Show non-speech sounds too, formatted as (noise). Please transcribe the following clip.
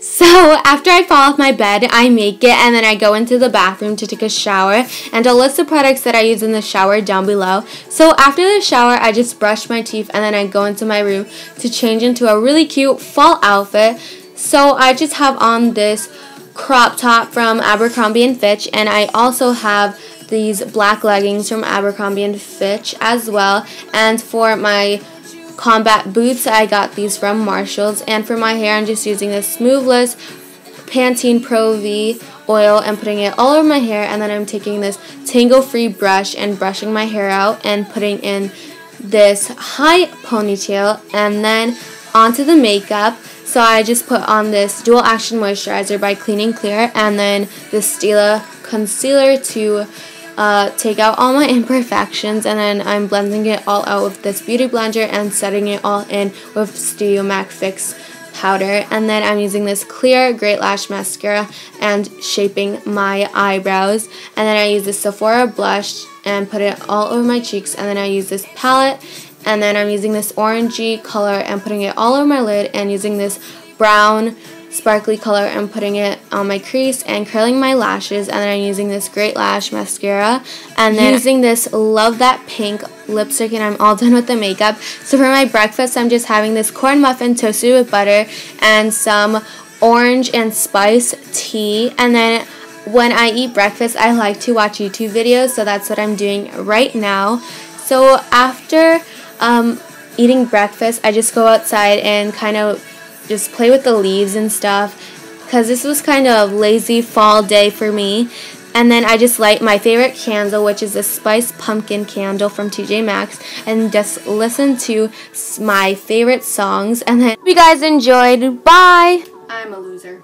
So after I fall off my bed, I make it and then I go into the bathroom to take a shower and I'll list the products that I use in the shower down below. So after the shower, I just brush my teeth and then I go into my room to change into a really cute fall outfit. So I just have on this crop top from Abercrombie & Fitch and I also have these black leggings from Abercrombie & Fitch as well. And for my combat boots, I got these from Marshalls. And for my hair, I'm just using this Smoothless Pantene Pro V oil and putting it all over my hair. And then I'm taking this tangle free brush and brushing my hair out and putting in this high ponytail. And then onto the makeup. So I just put on this dual action moisturizer by Clean and Clear and then the Stila concealer to uh, take out all my imperfections and then I'm blending it all out with this beauty blender and setting it all in with Studio Mac Fix powder. And then I'm using this clear Great Lash mascara and shaping my eyebrows. And then I use this Sephora blush and put it all over my cheeks. And then I use this palette. And then I'm using this orangey color and putting it all over my lid and using this brown sparkly color and putting it on my crease and curling my lashes and then I'm using this Great Lash mascara and then using this Love That Pink lipstick and I'm all (laughs) done with the makeup. So for my breakfast I'm just having this corn muffin toasted with butter and some orange and spice tea and then when I eat breakfast I like to watch YouTube videos so that's what I'm doing right now. So after um, eating breakfast I just go outside and kind of just play with the leaves and stuff because this was kind of lazy fall day for me. And then I just light my favorite candle, which is a spice pumpkin candle from TJ Maxx, and just listen to my favorite songs. And then hope you guys enjoyed. Bye. I'm a loser.